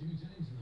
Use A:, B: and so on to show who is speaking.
A: Huge innings